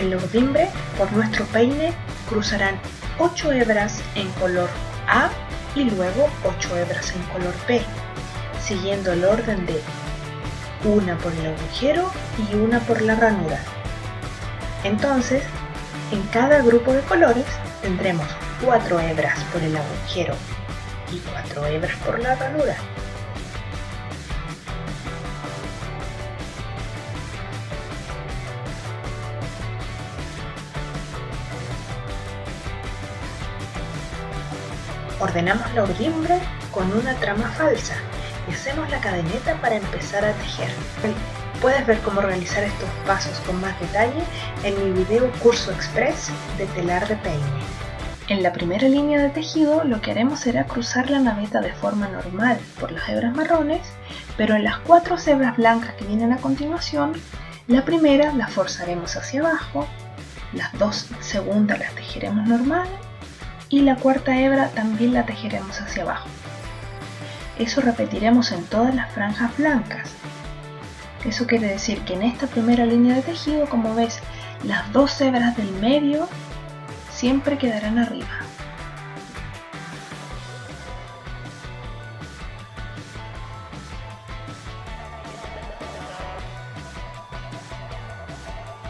En la urdimbre, por nuestro peine, cruzarán 8 hebras en color A y luego 8 hebras en color P, siguiendo el orden de una por el agujero y una por la ranura. Entonces, en cada grupo de colores tendremos 4 hebras por el agujero y 4 hebras por la ranura. Ordenamos la urdimbre con una trama falsa y hacemos la cadeneta para empezar a tejer. Puedes ver cómo realizar estos pasos con más detalle en mi video curso express de telar de peine. En la primera línea de tejido lo que haremos será cruzar la naveta de forma normal por las hebras marrones, pero en las cuatro hebras blancas que vienen a continuación, la primera la forzaremos hacia abajo, las dos segundas las tejeremos normal y la cuarta hebra también la tejeremos hacia abajo. Eso repetiremos en todas las franjas blancas. Eso quiere decir que en esta primera línea de tejido, como ves, las dos hebras del medio siempre quedarán arriba.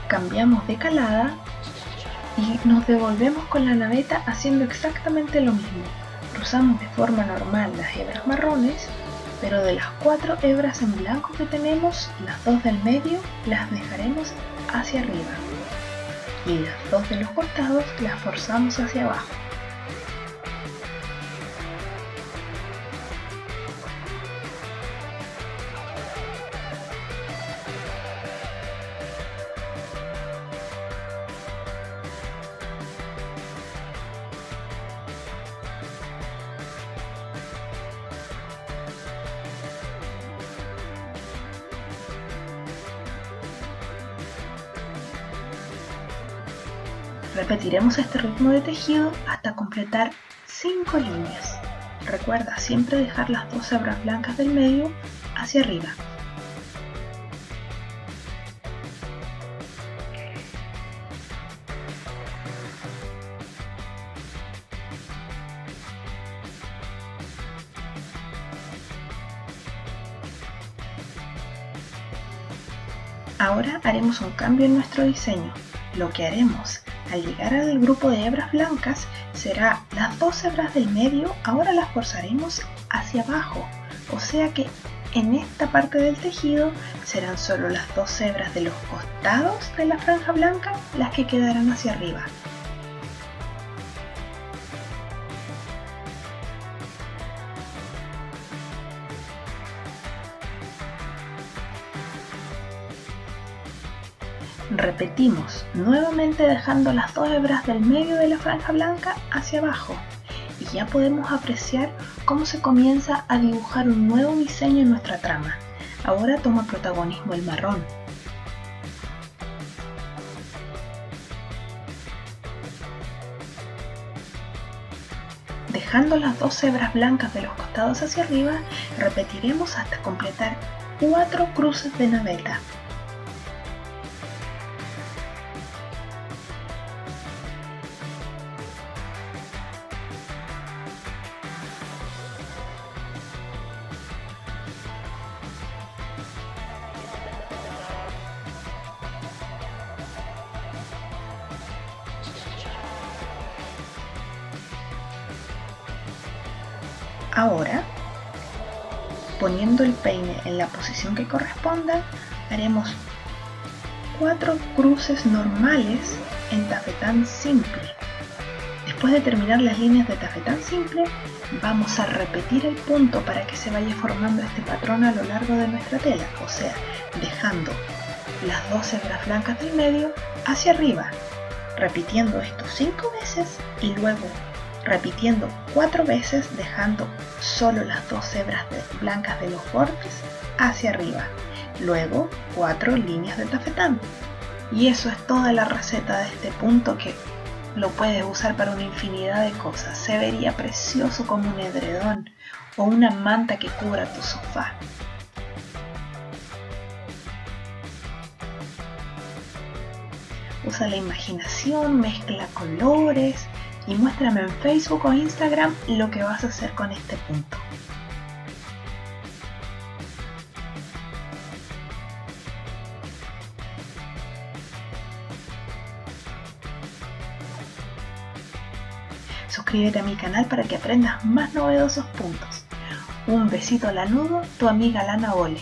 Cambiamos de calada y nos devolvemos con la naveta haciendo exactamente lo mismo. Cruzamos de forma normal las hebras marrones, pero de las cuatro hebras en blanco que tenemos, las dos del medio las dejaremos hacia arriba y las dos de los costados las forzamos hacia abajo. Repetiremos este ritmo de tejido hasta completar 5 líneas. Recuerda siempre dejar las dos hebras blancas del medio hacia arriba. Ahora haremos un cambio en nuestro diseño. Lo que haremos al llegar al grupo de hebras blancas será las dos hebras del medio, ahora las forzaremos hacia abajo, o sea que en esta parte del tejido serán solo las dos hebras de los costados de la franja blanca las que quedarán hacia arriba. Repetimos, nuevamente dejando las dos hebras del medio de la franja blanca hacia abajo y ya podemos apreciar cómo se comienza a dibujar un nuevo diseño en nuestra trama. Ahora toma protagonismo el marrón. Dejando las dos hebras blancas de los costados hacia arriba, repetiremos hasta completar cuatro cruces de naveta. Ahora, poniendo el peine en la posición que corresponda, haremos cuatro cruces normales en tafetán simple. Después de terminar las líneas de tafetán simple, vamos a repetir el punto para que se vaya formando este patrón a lo largo de nuestra tela, o sea, dejando las dos hebras blancas del medio hacia arriba, repitiendo esto cinco veces y luego repitiendo cuatro veces dejando solo las dos hebras blancas de los bordes hacia arriba. Luego cuatro líneas de tafetán. Y eso es toda la receta de este punto que lo puedes usar para una infinidad de cosas. Se vería precioso como un edredón o una manta que cubra tu sofá. Usa la imaginación, mezcla colores y muéstrame en Facebook o Instagram lo que vas a hacer con este punto. Suscríbete a mi canal para que aprendas más novedosos puntos. Un besito a la nudo, tu amiga Lana Ole.